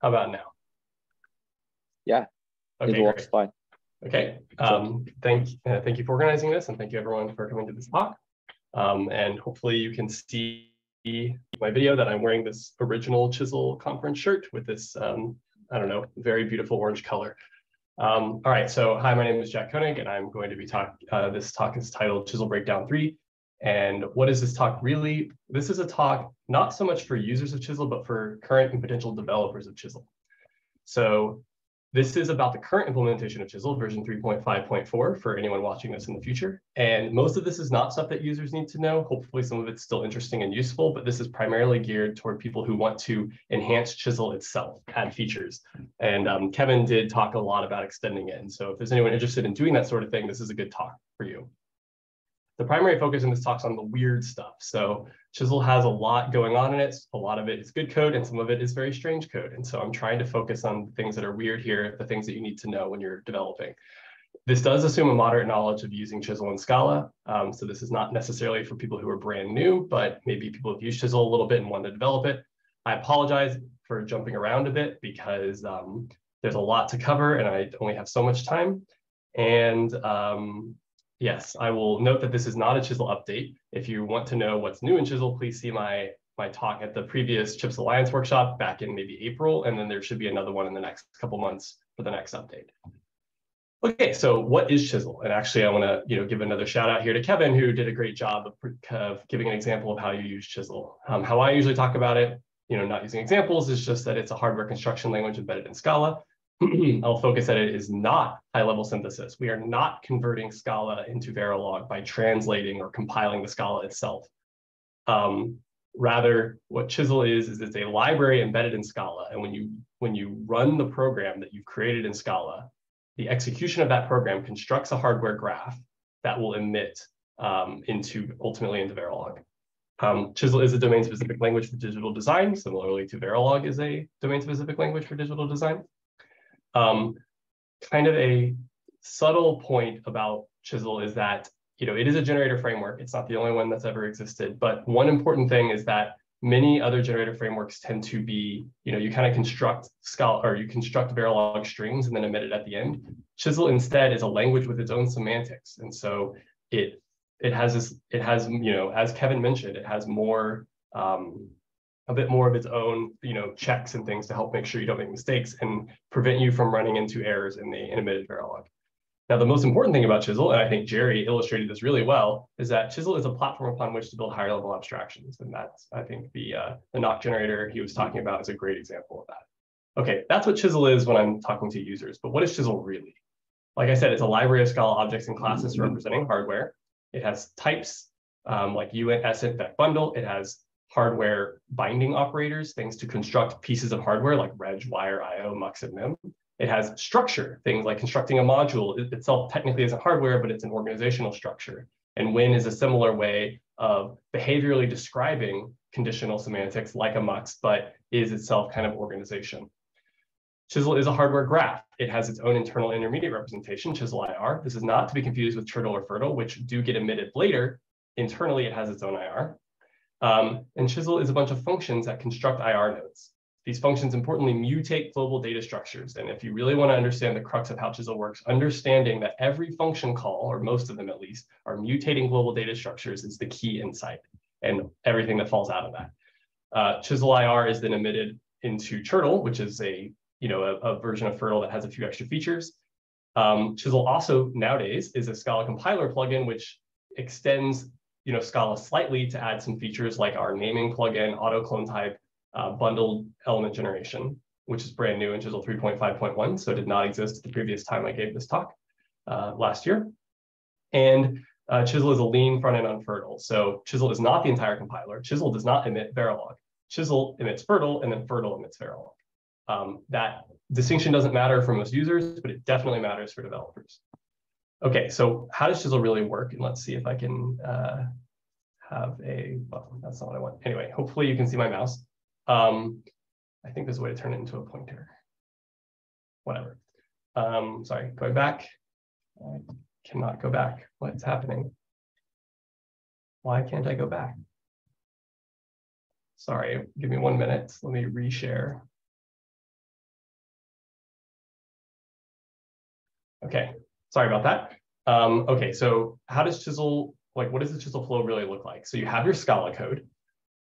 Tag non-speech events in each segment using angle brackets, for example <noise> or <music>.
How about now? Yeah, okay, it works great. fine. Okay, um, thank, uh, thank you for organizing this and thank you everyone for coming to this talk. Um, and hopefully you can see my video that I'm wearing this original Chisel conference shirt with this, um, I don't know, very beautiful orange color. Um, all right, so hi, my name is Jack Koenig and I'm going to be talk, uh, this talk is titled Chisel Breakdown 3. And what is this talk really? This is a talk not so much for users of Chisel, but for current and potential developers of Chisel. So this is about the current implementation of Chisel, version 3.5.4 for anyone watching this in the future. And most of this is not stuff that users need to know. Hopefully some of it's still interesting and useful, but this is primarily geared toward people who want to enhance Chisel itself, add features. And um, Kevin did talk a lot about extending it. And so if there's anyone interested in doing that sort of thing, this is a good talk for you the primary focus in this talk is on the weird stuff. So Chisel has a lot going on in it. A lot of it is good code and some of it is very strange code. And so I'm trying to focus on things that are weird here, the things that you need to know when you're developing. This does assume a moderate knowledge of using Chisel and Scala. Um, so this is not necessarily for people who are brand new, but maybe people have used Chisel a little bit and want to develop it. I apologize for jumping around a bit because um, there's a lot to cover and I only have so much time. And um, Yes, I will note that this is not a Chisel update. If you want to know what's new in Chisel, please see my, my talk at the previous Chips Alliance workshop back in maybe April, and then there should be another one in the next couple months for the next update. Okay, so what is Chisel? And actually, I want to you know give another shout out here to Kevin, who did a great job of, of giving an example of how you use Chisel. Um, how I usually talk about it, you know, not using examples, is just that it's a hardware construction language embedded in Scala. <clears throat> I'll focus at it is not high-level synthesis. We are not converting Scala into Verilog by translating or compiling the Scala itself. Um, rather, what Chisel is, is it's a library embedded in Scala. And when you, when you run the program that you've created in Scala, the execution of that program constructs a hardware graph that will emit um, into ultimately into Verilog. Um, Chisel is a domain-specific language for digital design, similarly to Verilog is a domain-specific language for digital design. Um, kind of a subtle point about Chisel is that you know it is a generator framework. It's not the only one that's ever existed, but one important thing is that many other generator frameworks tend to be, you know, you kind of construct Scala or you construct Verilog strings and then emit it at the end. Chisel instead is a language with its own semantics, and so it it has this it has you know as Kevin mentioned, it has more um, a bit more of its own, you know, checks and things to help make sure you don't make mistakes and prevent you from running into errors in the emitted Verilog. Now, the most important thing about Chisel, and I think Jerry illustrated this really well, is that Chisel is a platform upon which to build higher level abstractions. And that's, I think, the, uh, the NoC generator he was talking about is a great example of that. Okay, that's what Chisel is when I'm talking to users, but what is Chisel really? Like I said, it's a library of Scala objects and classes representing hardware. It has types um, like uint, SInt, vec bundle. It has hardware binding operators, things to construct pieces of hardware like reg, wire, IO, mux, and mem. It has structure, things like constructing a module it itself technically isn't hardware, but it's an organizational structure. And When is a similar way of behaviorally describing conditional semantics like a mux, but is itself kind of organization. Chisel is a hardware graph. It has its own internal intermediate representation, Chisel IR. This is not to be confused with CHIRRTL or FIRRTL, which do get emitted later. Internally, it has its own IR. Um, and Chisel is a bunch of functions that construct IR nodes. These functions importantly mutate global data structures. And if you really want to understand the crux of how Chisel works, understanding that every function call, or most of them at least, are mutating global data structures is the key insight and everything that falls out of that. Uh, Chisel IR is then emitted into CHIRRTL, which is a, you know, a, a version of FIRRTL that has a few extra features. Um, Chisel also nowadays is a Scala compiler plugin, which extends you know, Scala slightly to add some features like our naming plugin, auto clone type, uh, bundled element generation, which is brand new in Chisel 3.5.1, so it did not exist at the previous time I gave this talk uh, last year. And uh, Chisel is a lean front end on FIRRTL. So Chisel is not the entire compiler. Chisel does not emit Verilog. Chisel emits FIRRTL, and then FIRRTL emits Verilog. Um, that distinction doesn't matter for most users, but it definitely matters for developers. Okay, so how does Chisel really work? And let's see if I can uh, have a, well, that's not what I want. Anyway, hopefully you can see my mouse. Um, I think there's a way to turn it into a pointer. Whatever. Um, sorry, going back. I cannot go back. What's happening? Why can't I go back? Sorry, give me one minute. Let me reshare. Okay, sorry about that. Um, okay, so how does Chisel, like what does the Chisel flow really look like? So you have your Scala code,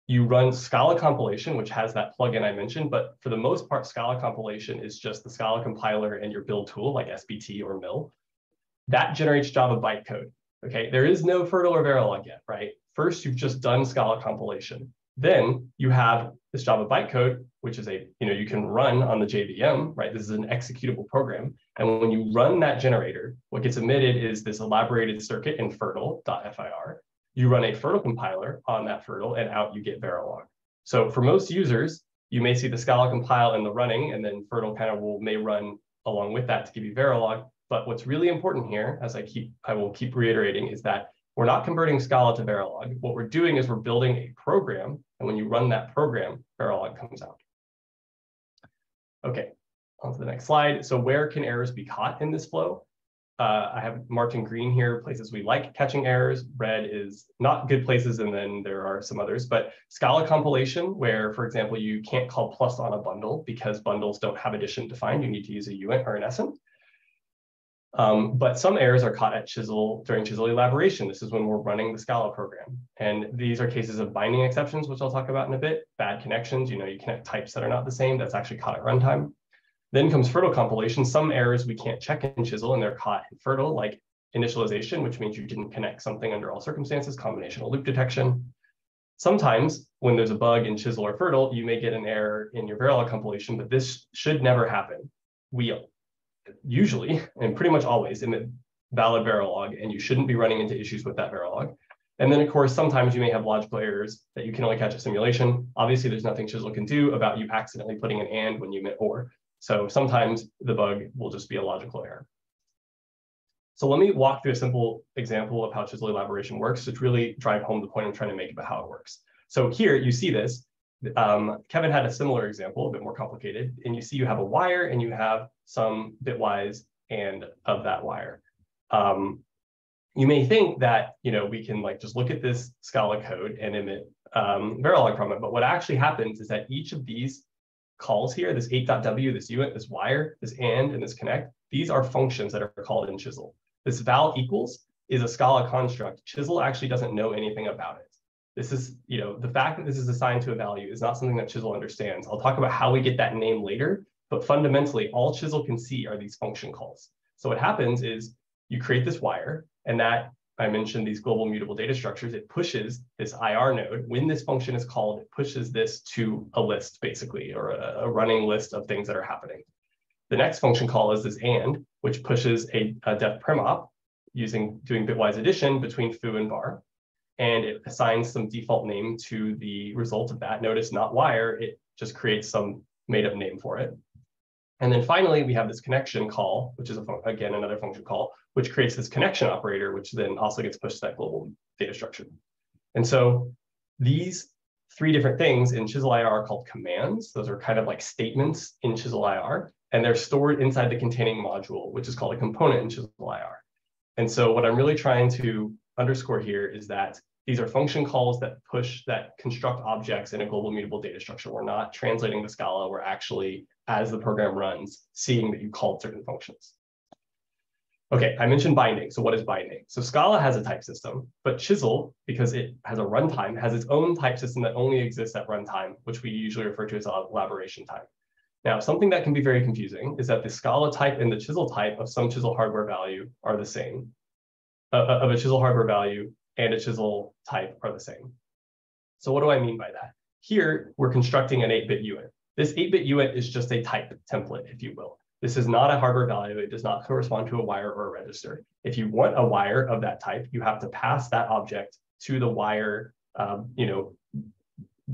you run Scala compilation, which has that plugin I mentioned, but for the most part, Scala compilation is just the Scala compiler and your build tool like SBT or Mill. That generates Java bytecode. Okay, there is no FIRRTL or Verilog yet, right? First, you've just done Scala compilation. Then you have this Java bytecode, which is a, you know, you can run on the JVM, right? This is an executable program. And when you run that generator, what gets emitted is this elaborated circuit in FIRRTL.fir. You run a FIRRTL compiler on that FIRRTL and out you get Verilog. So for most users, you may see the Scala compile in the running and then FIRRTL kind of will may run along with that to give you Verilog. But what's really important here, as I keep, I will keep reiterating, is that we're not converting Scala to Verilog. What we're doing is we're building a program, and when you run that program, Verilog comes out. Okay, on to the next slide. So where can errors be caught in this flow? Uh, I have marked in green here places we like catching errors. Red is not good places, and then there are some others. But Scala compilation, where, for example, you can't call plus on a bundle because bundles don't have addition defined. You need to use a uint or an SInt. Um, but some errors are caught at Chisel during Chisel elaboration. This is when we're running the Scala program. And these are cases of binding exceptions, which I'll talk about in a bit. Bad connections, you know, you connect types that are not the same. That's actually caught at runtime. Then comes FIRRTL compilation. Some errors we can't check in Chisel and they're caught in FIRRTL, like initialization, which means you didn't connect something under all circumstances, combinational loop detection. Sometimes when there's a bug in Chisel or FIRRTL, you may get an error in your Verilog compilation, but this should never happen. We usually and pretty much always in emit valid Verilog, and you shouldn't be running into issues with that Verilog. And then, of course, sometimes you may have logical errors that you can only catch at simulation. Obviously, there's nothing Chisel can do about you accidentally putting an and when you meant or. So sometimes the bug will just be a logical error. So let me walk through a simple example of how Chisel elaboration works to really drive home the point I'm trying to make about how it works. So here you see this. Um, Kevin had a similar example, a bit more complicated. And you see you have a wire and you have some bitwise and of that wire. Um, you may think that you know we can like just look at this Scala code and emit um, Verilog from it, but what actually happens is that each of these calls here, this 8.w, this uint, this wire, this and, and this connect, these are functions that are called in Chisel. This val equals is a Scala construct. Chisel actually doesn't know anything about it. This is, you know, the fact that this is assigned to a value is not something that Chisel understands. I'll talk about how we get that name later, but fundamentally all Chisel can see are these function calls. So what happens is you create this wire and that I mentioned these global mutable data structures, it pushes this IR node. When this function is called, it pushes this to a list basically, or a, a running list of things that are happening. The next function call is this AND, which pushes a, a def prim op using doing bitwise addition between foo and bar. and it assigns some default name to the result of that. Notice not wire, it just creates some made up name for it. And then finally, we have this connection call, which is, a again, another function call, which creates this connection operator, which then also gets pushed to that global data structure. And so these three different things in Chisel IR are called commands. Those are kind of like statements in Chisel IR, and they're stored inside the containing module, which is called a component in Chisel IR. And so what I'm really trying to underscore here is that these are function calls that push, that construct objects in a global mutable data structure. We're not translating the Scala, we're actually, as the program runs, seeing that you called certain functions. Okay, I mentioned binding. So what is binding? So Scala has a type system, but Chisel, because it has a runtime, has its own type system that only exists at runtime, which we usually refer to as elaboration time. Now, something that can be very confusing is that the Scala type and the Chisel type of some Chisel hardware value are the same, uh, uh, of a chisel hardware value and a chisel type are the same. So what do I mean by that? Here, we're constructing an 8-bit uint. This 8-bit uint is just a type template, if you will. This is not a hardware value. It does not correspond to a wire or a register. If you want a wire of that type, you have to pass that object to the wire, um, you know,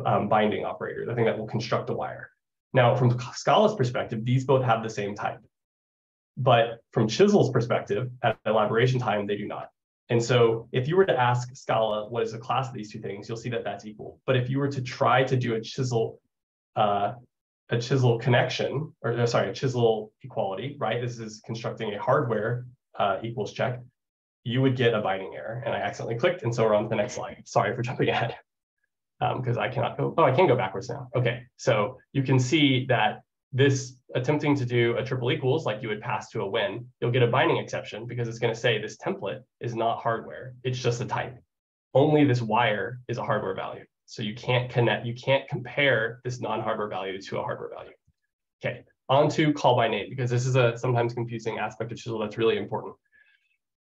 um, binding operator, the thing that will construct the wire. Now, from Scala's perspective, these both have the same type. But from Chisel's perspective, at elaboration time, they do not. And so if you were to ask Scala what is the class of these two things, you'll see that that's equal. But if you were to try to do a chisel, uh, a chisel connection, or uh, sorry, a chisel equality, right? This is constructing a hardware uh, equals check. You would get a binding error. And I accidentally clicked, and so we're on to the next slide. Sorry for jumping ahead because <laughs> um, I cannot go. Oh, I can go backwards now. Okay, so you can see that this attempting to do a triple equals like you would pass to a when, you'll get a binding exception because it's going to say this template is not hardware. It's just a type. Only this wire is a hardware value. So you can't connect, you can't compare this non-hardware value to a hardware value. Okay, on to call by name, because this is a sometimes confusing aspect of Chisel that's really important.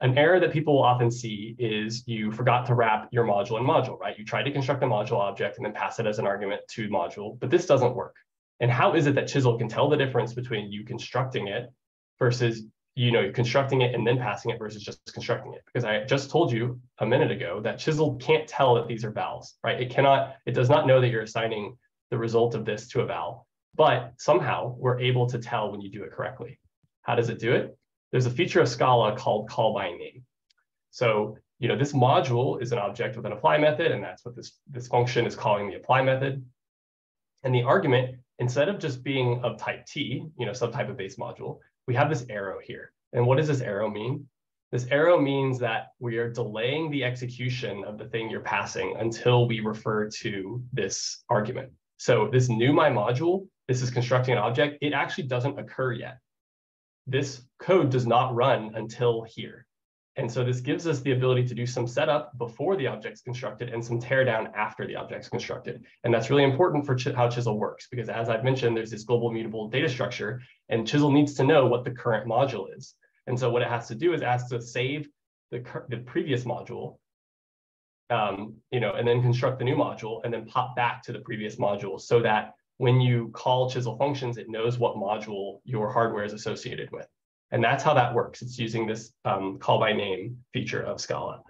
An error that people will often see is you forgot to wrap your module in module, right? You tried to construct a module object and then pass it as an argument to module, but this doesn't work. And how is it that Chisel can tell the difference between you constructing it versus you know constructing it and then passing it versus just constructing it? Because I just told you a minute ago that Chisel can't tell that these are vals, right? It cannot, it does not know that you're assigning the result of this to a val, but somehow we're able to tell when you do it correctly. How does it do it? there's a feature of Scala called call by name. So, you know, this module is an object with an apply method, and that's what this, this function is calling the apply method. And the argument, instead of just being of type T, you know, subtype of base module, we have this arrow here. And what does this arrow mean? This arrow means that we are delaying the execution of the thing you're passing until we refer to this argument. So this new my module, this is constructing an object, it actually doesn't occur yet this code does not run until here. And so this gives us the ability to do some setup before the object's constructed and some teardown after the object's constructed. And that's really important for how Chisel works, because as I've mentioned, there's this global mutable data structure, and Chisel needs to know what the current module is. And so what it has to do is ask to save the, the previous module, um, you know, and then construct the new module and then pop back to the previous module so that when you call chisel functions, it knows what module your hardware is associated with. And that's how that works. It's using this um, call by name feature of Scala.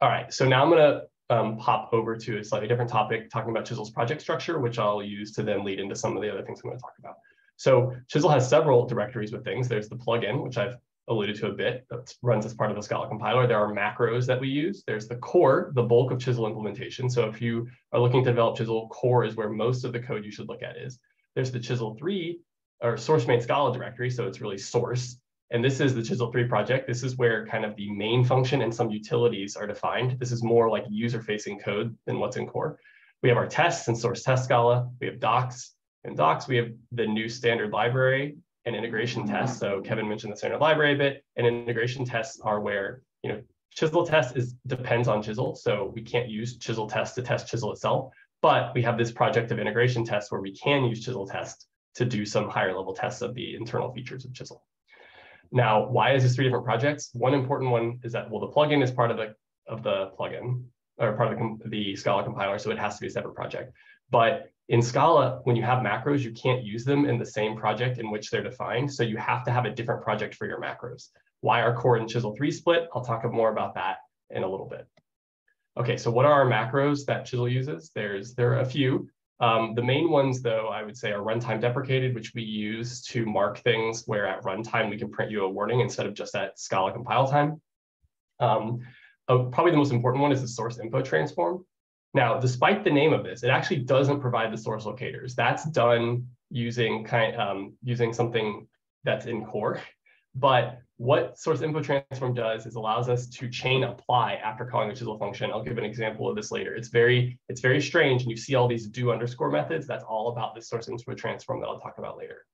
All right, so now I'm gonna um, pop over to a slightly different topic, talking about Chisel's project structure, which I'll use to then lead into some of the other things I'm gonna talk about. So Chisel has several directories with things. There's the plugin, which I've alluded to a bit, that runs as part of the Scala compiler. There are macros that we use. There's the core, the bulk of Chisel implementation. So if you are looking to develop Chisel, core is where most of the code you should look at is. There's the Chisel 3 or source main Scala directory. So it's really source. And this is the Chisel 3 project. This is where kind of the main function and some utilities are defined. This is more like user-facing code than what's in core. We have our tests and source test Scala. We have docs. and docs, we have the new standard library and integration tests. So Kevin mentioned the standard library a bit, and integration tests are where, you know, Chisel test is depends on Chisel. So we can't use Chisel test to test Chisel itself, but we have this project of integration tests where we can use Chisel test to do some higher level tests of the internal features of Chisel. Now, why is this three different projects? One important one is that, well, the plugin is part of the, of the plugin or part of the, the Scala compiler, so it has to be a separate project. But in Scala, when you have macros, you can't use them in the same project in which they're defined. So you have to have a different project for your macros. Why are core and chisel 3 split? I'll talk more about that in a little bit. Okay, so what are our macros that Chisel uses? There's There are a few. Um, the main ones, though, I would say are runtime deprecated, which we use to mark things where at runtime we can print you a warning instead of just at Scala compile time. Um, uh, probably the most important one is the source info transform. Now, despite the name of this, it actually doesn't provide the source locators. That's done using kind um, using something that's in core. But what source info transform does is allows us to chain apply after calling the chisel function. I'll give an example of this later. It's very it's very strange, and you see all these do underscore methods. That's all about this source info transform that I'll talk about later.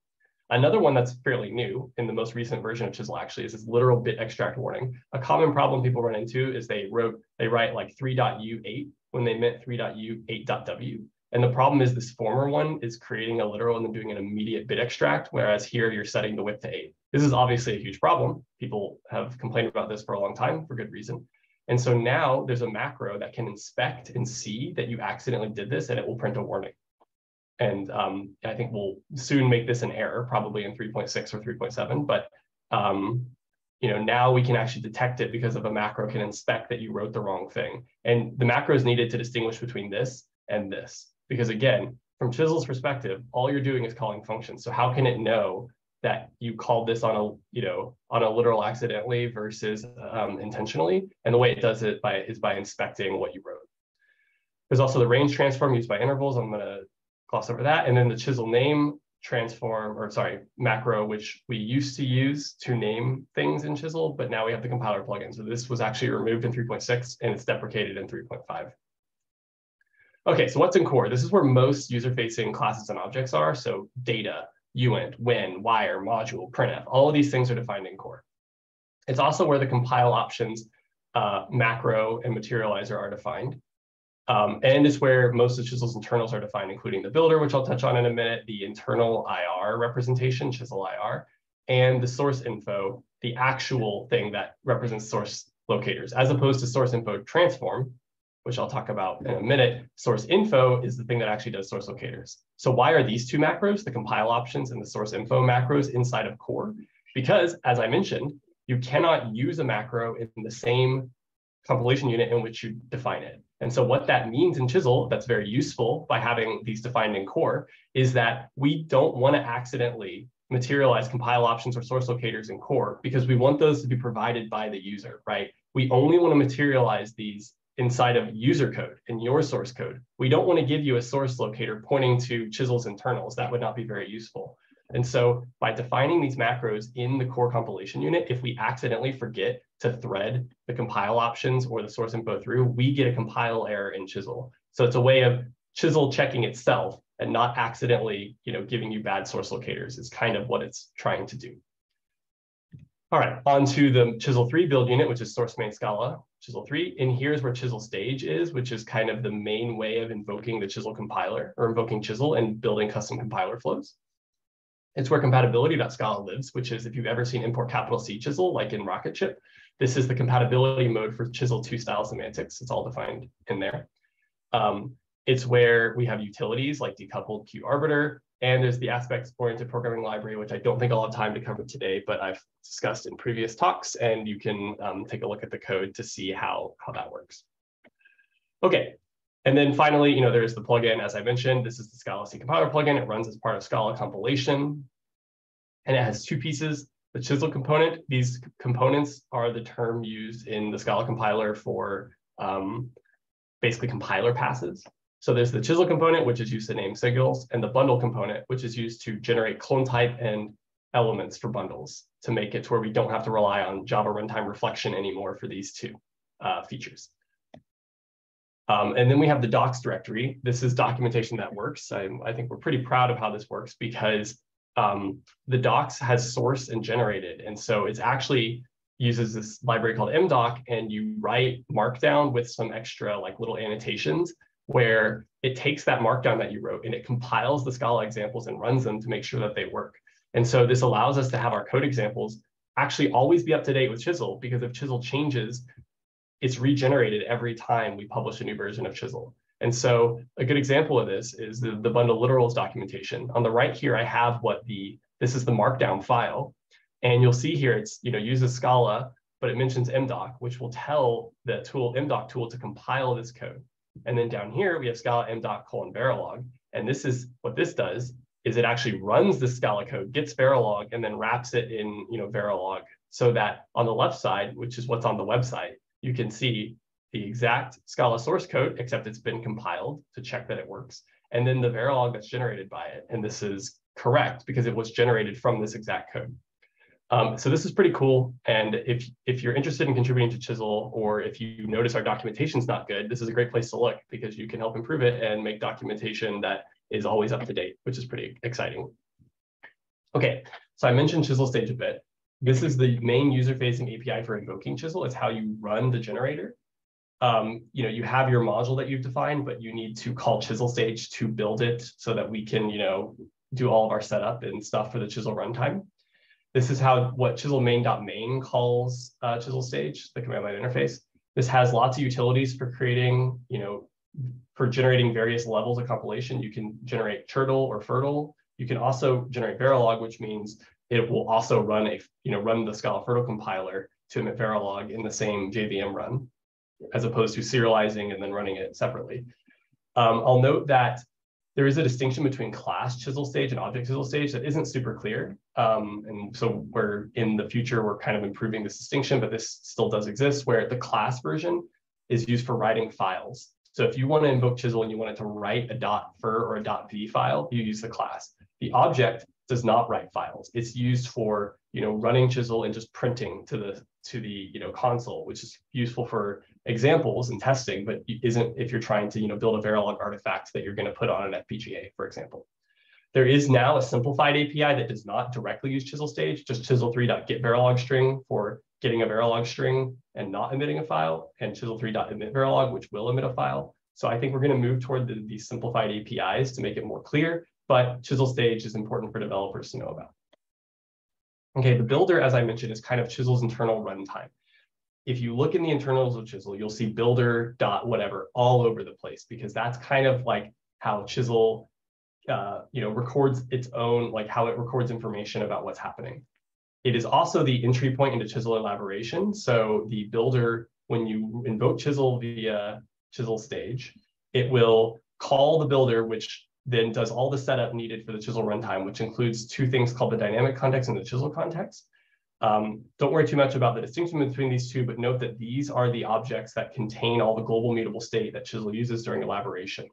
Another one that's fairly new in the most recent version of Chisel actually is this literal bit extract warning. A common problem people run into is they wrote they write like 3.u8 when they meant 3.u 8.w. And the problem is this former one is creating a literal and then doing an immediate bit extract, whereas here you're setting the width to eight. This is obviously a huge problem. People have complained about this for a long time for good reason. And so now there's a macro that can inspect and see that you accidentally did this and it will print a warning. And um, I think we'll soon make this an error, probably in 3.6 or 3.7. But um, you know, now we can actually detect it because of a macro can inspect that you wrote the wrong thing. And the macro is needed to distinguish between this and this. Because again, from Chisel's perspective, all you're doing is calling functions. So how can it know that you called this on a, you know, on a literal accidentally versus um, intentionally? And the way it does it by is by inspecting what you wrote. There's also the range transform used by intervals. I'm gonna gloss over that. And then the chisel name transform, or sorry, macro, which we used to use to name things in Chisel, but now we have the compiler plugin. So this was actually removed in 3.6 and it's deprecated in 3.5. Okay, so what's in core? This is where most user-facing classes and objects are. So data, uint, when, wire, module, printf, all of these things are defined in core. It's also where the compile options, uh, macro and materializer are defined. Um, and it's where most of Chisel's internals are defined, including the builder, which I'll touch on in a minute, the internal IR representation, Chisel IR, and the source info, the actual thing that represents source locators, as opposed to source info transform, which I'll talk about in a minute. Source info is the thing that actually does source locators. So why are these two macros, the compile options and the source info macros inside of core? Because as I mentioned, you cannot use a macro in the same compilation unit in which you define it. And so what that means in Chisel that's very useful by having these defined in core is that we don't want to accidentally materialize compile options or source locators in core because we want those to be provided by the user, right? We only want to materialize these inside of user code in your source code. We don't want to give you a source locator pointing to Chisel's internals. That would not be very useful. And so by defining these macros in the core compilation unit, if we accidentally forget to thread the compile options or the source info through, we get a compile error in Chisel. So it's a way of Chisel checking itself and not accidentally you know, giving you bad source locators is kind of what it's trying to do. All right, on to the Chisel 3 build unit, which is source main Scala, Chisel 3. And here's where Chisel stage is, which is kind of the main way of invoking the Chisel compiler or invoking Chisel and building custom compiler flows. It's where compatibility.scala lives, which is if you've ever seen import capital C chisel, like in Rocket Rocketship, this is the compatibility mode for chisel two style semantics. It's all defined in there. Um, it's where we have utilities like decoupled Q arbiter, and there's the aspects oriented programming library, which I don't think I'll have time to cover today, but I've discussed in previous talks, and you can um, take a look at the code to see how, how that works. Okay, and then finally, you know, there's the plugin, as I mentioned, this is the scalac compiler plugin. It runs as part of Scala compilation. And it has two pieces, the chisel component. These components are the term used in the Scala compiler for um, basically compiler passes. So there's the chisel component, which is used to name signals, and the bundle component, which is used to generate clone type and elements for bundles to make it to where we don't have to rely on Java runtime reflection anymore for these two uh, features. Um, and then we have the docs directory. This is documentation that works. I, I think we're pretty proud of how this works because um, the docs has source and generated. And so it's actually uses this library called mdoc and you write markdown with some extra like little annotations where it takes that markdown that you wrote and it compiles the Scala examples and runs them to make sure that they work. And so this allows us to have our code examples actually always be up to date with Chisel because if Chisel changes, it's regenerated every time we publish a new version of Chisel. And so a good example of this is the, the bundle literals documentation. On the right here, I have what the, this is the markdown file. And you'll see here, it's, you know, uses Scala, but it mentions mdoc, which will tell the tool, mdoc tool to compile this code. And then down here, we have Scala m dot colon Verilog. And this is what this does is it actually runs the Scala code, gets Verilog, and then wraps it in, you know, Verilog so that on the left side, which is what's on the website, you can see the exact Scala source code, except it's been compiled to check that it works. And then the Verilog that's generated by it. And this is correct because it was generated from this exact code. Um, so this is pretty cool. And if, if you're interested in contributing to Chisel, or if you notice our documentation is not good, this is a great place to look because you can help improve it and make documentation that is always up to date, which is pretty exciting. Okay, so I mentioned Chisel stage a bit. This is the main user-facing API for invoking Chisel. It's how you run the generator. Um, you know, you have your module that you've defined, but you need to call Chisel stage to build it so that we can, you know, do all of our setup and stuff for the Chisel runtime. This is how what Chisel main.main calls uh, Chisel stage, the command line interface. This has lots of utilities for creating, you know, for generating various levels of compilation. You can generate CHIRRTL or FIRRTL. You can also generate Verilog, which means it will also run a, you know, run the Scala FIRRTL compiler to emit Verilog in the same JVM run, as opposed to serializing and then running it separately. Um, I'll note that there is a distinction between class chisel stage and object chisel stage that isn't super clear. Um, and so we're in the future, we're kind of improving this distinction, but this still does exist where the class version is used for writing files. So if you want to invoke chisel and you want it to write a .fir or a .v file, you use the class. The object does not write files. It's used for you know running chisel and just printing to the to the you know console, which is useful for examples and testing, but isn't if you're trying to you know build a Verilog artifact that you're going to put on an FPGA, for example. There is now a simplified API that does not directly use chisel stage, just chisel3.get Verilog string for getting a Verilog string and not emitting a file, and chisel3.emit Verilog, which will emit a file. So I think we're going to move toward the, these simplified APIs to make it more clear, but chisel stage is important for developers to know about. Okay, the builder, as I mentioned, is kind of Chisel's internal runtime. If you look in the internals of Chisel, you'll see builder dot whatever all over the place because that's kind of like how Chisel, uh, you know, records its own, like how it records information about what's happening. It is also the entry point into Chisel elaboration. So the builder, when you invoke Chisel via Chisel stage, it will call the builder, which then does all the setup needed for the Chisel runtime, which includes two things called the dynamic context and the Chisel context. Um, don't worry too much about the distinction between these two, but note that these are the objects that contain all the global mutable state that Chisel uses during elaboration.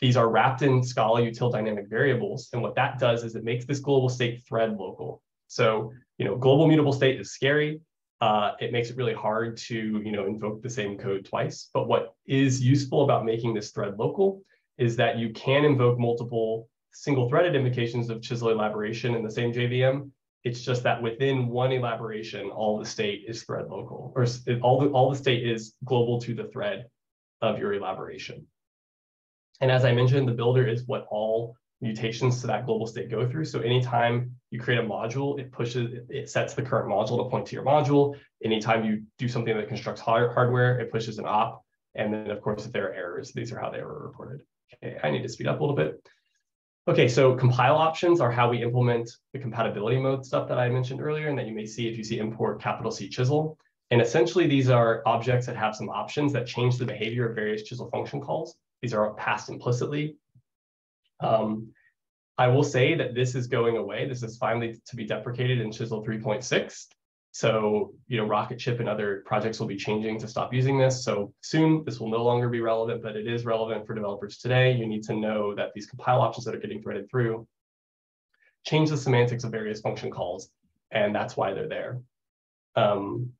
These are wrapped in Scala util dynamic variables. And what that does is it makes this global state thread local. So, you know, global mutable state is scary. Uh, it makes it really hard to, you know, invoke the same code twice. But what is useful about making this thread local is that you can invoke multiple single threaded invocations of chisel elaboration in the same JVM. It's just that within one elaboration, all the state is thread local, or all the, all the state is global to the thread of your elaboration. And as I mentioned, the builder is what all mutations to that global state go through. So anytime you create a module, it pushes, it sets the current module to point to your module. Anytime you do something that constructs hardware, it pushes an op. And then of course, if there are errors, these are how they were reported. Okay, I need to speed up a little bit. Okay, so compile options are how we implement the compatibility mode stuff that I mentioned earlier and that you may see if you see import capital C chisel. And essentially these are objects that have some options that change the behavior of various chisel function calls. These are passed implicitly. Um, I will say that this is going away. This is finally to be deprecated in Chisel 3.6. So, you know, Rocket Chip and other projects will be changing to stop using this. So soon this will no longer be relevant, but it is relevant for developers today. You need to know that these compile options that are getting threaded through change the semantics of various function calls, and that's why they're there. Um,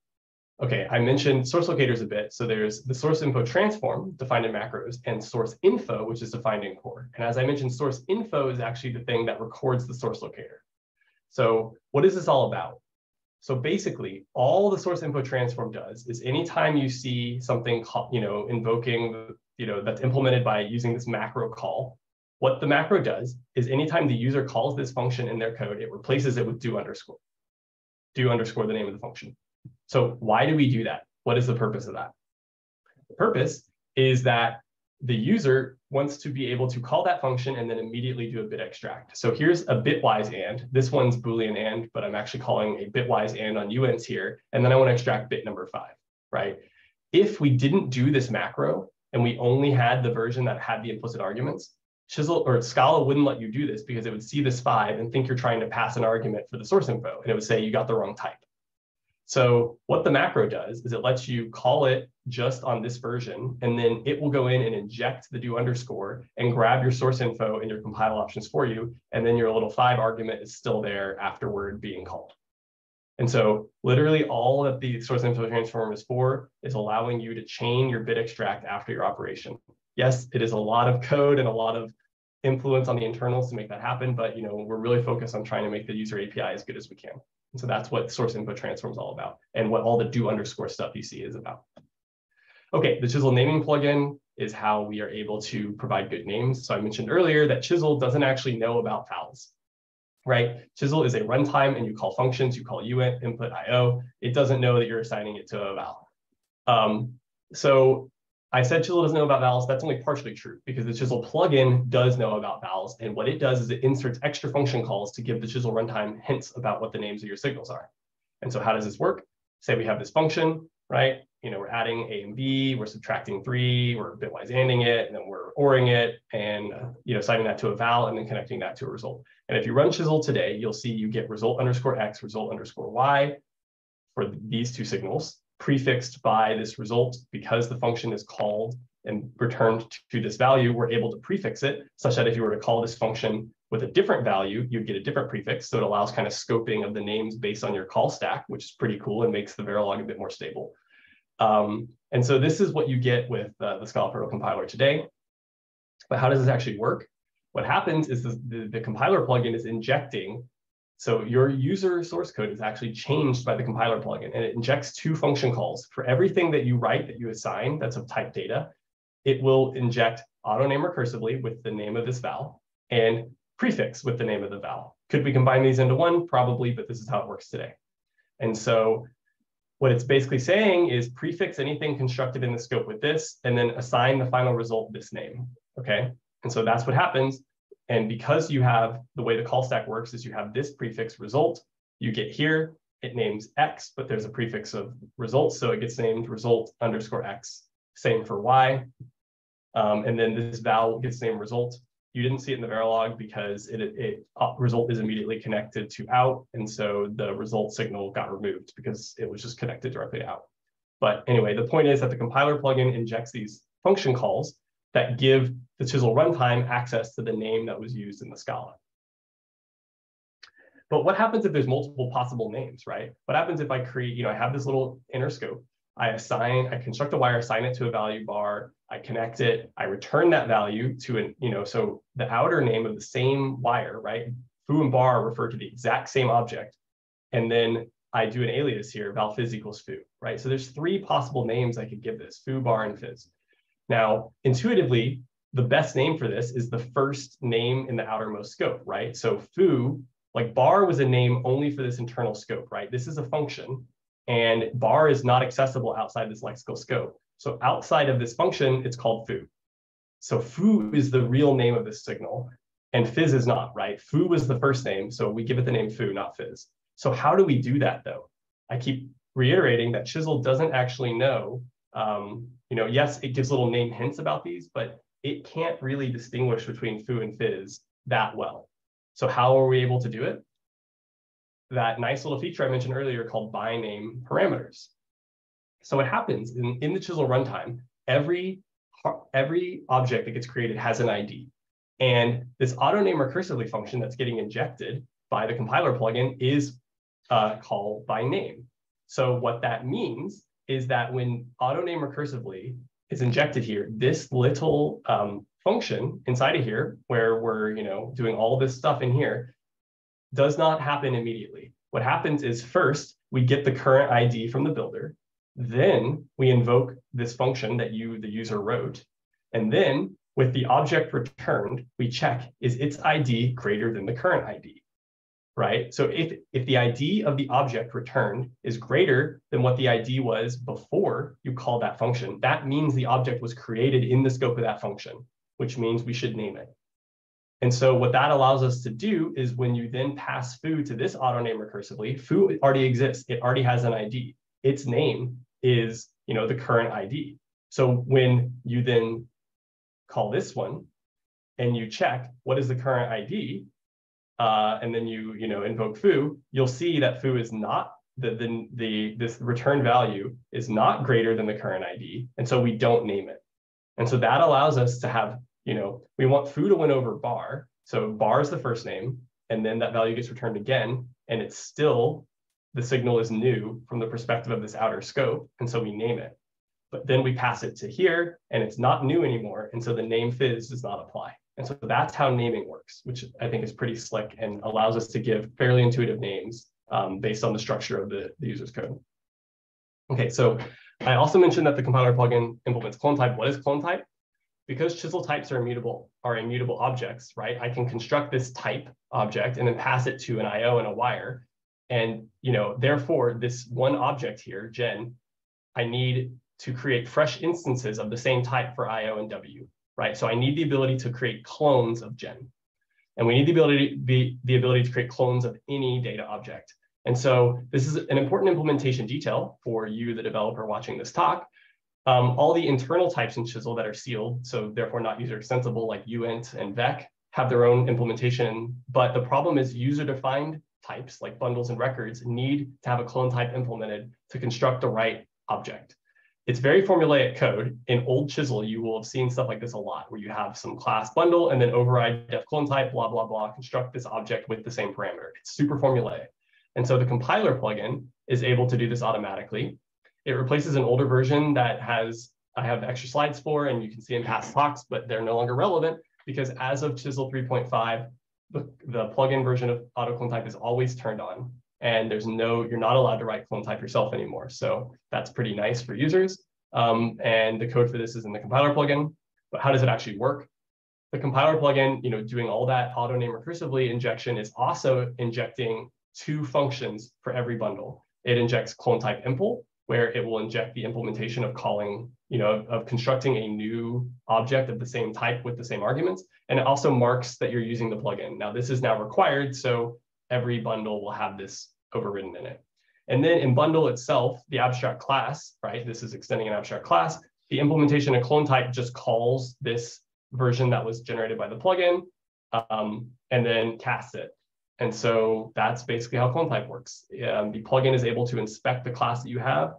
okay, I mentioned source locators a bit. So there's the source info transform defined in macros and source info, which is defined in core. And as I mentioned, source info is actually the thing that records the source locator. So what is this all about? So basically, all the source info transform does is anytime you see something, you know, invoking, you know, that's implemented by using this macro call, what the macro does is anytime the user calls this function in their code, it replaces it with do underscore, do underscore the name of the function. So why do we do that? What is the purpose of that? The purpose is that the user wants to be able to call that function and then immediately do a bit extract. So here's a bitwise and. This one's Boolean and, but I'm actually calling a bitwise and on uints here. And then I want to extract bit number five, right? If we didn't do this macro and we only had the version that had the implicit arguments, Chisel or Scala wouldn't let you do this because it would see this five and think you're trying to pass an argument for the source info. And it would say you got the wrong type. So what the macro does is it lets you call it just on this version, and then it will go in and inject the do underscore and grab your source info and your compile options for you. And then your little five argument is still there afterward being called. And so literally all that the source info transform is for is allowing you to chain your bit extract after your operation. Yes, it is a lot of code and a lot of influence on the internals to make that happen, but you know, we're really focused on trying to make the user API as good as we can. And so that's what source input transform is all about and what all the do underscore stuff you see is about. Okay, the Chisel naming plugin is how we are able to provide good names. So I mentioned earlier that Chisel doesn't actually know about vals, right? Chisel is a runtime and you call functions, you call uint, input IO. It doesn't know that you're assigning it to a val. Um, so I said Chisel doesn't know about vals. That's only partially true because the Chisel plugin does know about vals. And what it does is it inserts extra function calls to give the Chisel runtime hints about what the names of your signals are. And so how does this work? Say we have this function, right? You know, we're adding A and B, we're subtracting three, we're bitwise anding it, and then we're ORing it and, you know, assigning that to a val and then connecting that to a result. And if you run Chisel today, you'll see you get result underscore X, result underscore Y for these two signals prefixed by this result because the function is called and returned to this value, we're able to prefix it such that if you were to call this function with a different value, you'd get a different prefix. So it allows kind of scoping of the names based on your call stack, which is pretty cool and makes the Verilog a bit more stable. Um, and so this is what you get with uh, the Scala Proto compiler today. But how does this actually work? What happens is the, the, the compiler plugin is injecting so your user source code is actually changed by the compiler plugin and it injects two function calls. For everything that you write that you assign that's of type data, it will inject autoname recursively with the name of this val and prefix with the name of the val. Could we combine these into one? Probably, but this is how it works today. And so what it's basically saying is prefix anything constructed in the scope with this, and then assign the final result this name, okay? And so that's what happens. And because you have the way the call stack works is you have this prefix result, you get here, it names X, but there's a prefix of results. So it gets named result underscore X. Same for Y. Um, and then this val gets named result. You didn't see it in the Verilog because it, it uh, result is immediately connected to out. And so the result signal got removed because it was just connected directly out. But anyway, the point is that the compiler plugin injects these function calls that give the Chisel runtime access to the name that was used in the Scala. But what happens if there's multiple possible names, right? What happens if I create, you know, I have this little inner scope, I assign, I construct a wire, assign it to a value bar, I connect it, I return that value to an, you know, so the outer name of the same wire, right? Foo and bar refer to the exact same object. And then I do an alias here, val fizz equals foo, right? So there's three possible names I could give this, foo, bar, and fizz. Now, intuitively, the best name for this is the first name in the outermost scope, right? So foo, like bar was a name only for this internal scope, right? This is a function and bar is not accessible outside this lexical scope. So outside of this function, it's called foo. So foo is the real name of this signal and fizz is not, right? Foo was the first name, so we give it the name foo, not fizz. So how do we do that though? I keep reiterating that Chisel doesn't actually know um, you know, yes, it gives little name hints about these, but it can't really distinguish between foo and fizz that well. So how are we able to do it? That nice little feature I mentioned earlier called by name parameters. So what happens in, in the Chisel runtime, every, every object that gets created has an ID. And this auto name recursively function that's getting injected by the compiler plugin is uh, called by name. So what that means is that when auto name recursively is injected here, this little um, function inside of here, where we're you know doing all this stuff in here, does not happen immediately. What happens is first we get the current ID from the builder, then we invoke this function that you the user wrote, and then with the object returned, we check is its ID greater than the current ID right? So if, if the ID of the object returned is greater than what the ID was before you call that function, that means the object was created in the scope of that function, which means we should name it. And so what that allows us to do is when you then pass foo to this auto name recursively, foo already exists. It already has an ID. Its name is, you know, the current ID. So when you then call this one and you check what is the current ID, uh, and then you you know invoke foo, you'll see that foo is not the, the the this return value is not greater than the current ID, and so we don't name it. And so that allows us to have you know we want foo to win over bar, so bar is the first name, and then that value gets returned again, and it's still the signal is new from the perspective of this outer scope, and so we name it. But then we pass it to here, and it's not new anymore, and so the name fizz does not apply. And so that's how naming works, which I think is pretty slick and allows us to give fairly intuitive names um, based on the structure of the, the user's code. Okay, so I also mentioned that the compiler plugin implements clone type. What is clone type? Because chisel types are immutable, are immutable objects, right? I can construct this type object and then pass it to an IO and a wire. And you know, therefore, this one object here, gen, I need to create fresh instances of the same type for IO and W right? So I need the ability to create clones of gen. And we need the ability, the, the ability to create clones of any data object. And so this is an important implementation detail for you, the developer watching this talk. Um, all the internal types in Chisel that are sealed, so therefore not user extensible like uint and vec, have their own implementation. But the problem is user-defined types like bundles and records need to have a clone type implemented to construct the right object. It's very formulaic code. In old Chisel, you will have seen stuff like this a lot, where you have some class bundle and then override def clone type, blah, blah, blah, construct this object with the same parameter. It's super formulaic. And so the compiler plugin is able to do this automatically. It replaces an older version that has, I have extra slides for, and you can see in past talks, but they're no longer relevant because as of Chisel 3.5, the, the plugin version of auto clone type is always turned on and there's no, you're not allowed to write clone type yourself anymore. So that's pretty nice for users. Um, and the code for this is in the compiler plugin, but how does it actually work? The compiler plugin, you know, doing all that auto name recursively injection is also injecting two functions for every bundle. It injects clone type impl, where it will inject the implementation of calling, you know, of, of constructing a new object of the same type with the same arguments. And it also marks that you're using the plugin. Now this is now required. So every bundle will have this overridden in it. And then in bundle itself, the abstract class, right? This is extending an abstract class. The implementation of clone type just calls this version that was generated by the plugin um, and then casts it. And so that's basically how clone type works. Um, the plugin is able to inspect the class that you have,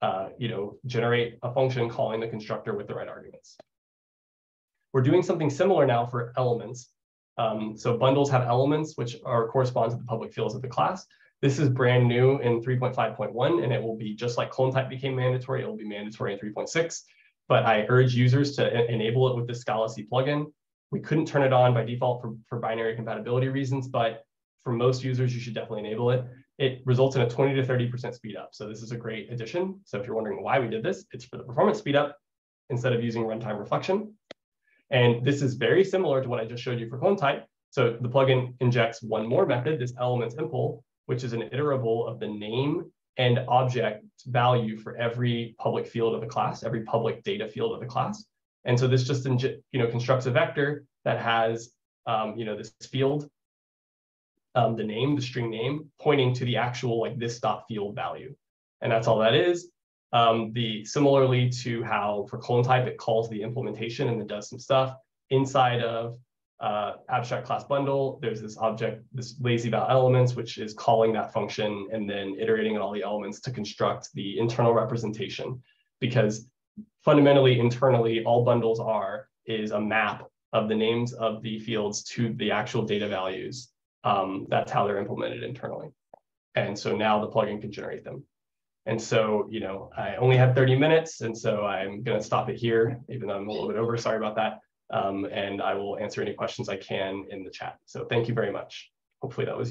uh, you know, generate a function calling the constructor with the right arguments. We're doing something similar now for elements. Um, so bundles have elements which are correspond to the public fields of the class. This is brand new in 3.5.1, and it will be just like clone type became mandatory, it will be mandatory in 3.6. But I urge users to enable it with the scalac plugin. We couldn't turn it on by default for, for binary compatibility reasons, but for most users, you should definitely enable it. It results in a 20 to 30% speed up. So this is a great addition. So if you're wondering why we did this, it's for the performance speed up instead of using runtime reflection. And this is very similar to what I just showed you for clone type. So the plugin injects one more method, this elements impl, which is an iterable of the name and object value for every public field of the class, every public data field of the class. And so this just you know constructs a vector that has um, you know this field, um, the name, the string name, pointing to the actual like this dot field value, and that's all that is. Um, the similarly to how for clone type, it calls the implementation and then does some stuff inside of uh, abstract class bundle. There's this object, this lazy val elements, which is calling that function and then iterating on all the elements to construct the internal representation. Because fundamentally, internally, all bundles are is a map of the names of the fields to the actual data values. Um, that's how they're implemented internally. And so now the plugin can generate them. And so, you know, I only have 30 minutes, and so I'm going to stop it here, even though I'm a little bit over. Sorry about that. Um, and I will answer any questions I can in the chat. So thank you very much. Hopefully that was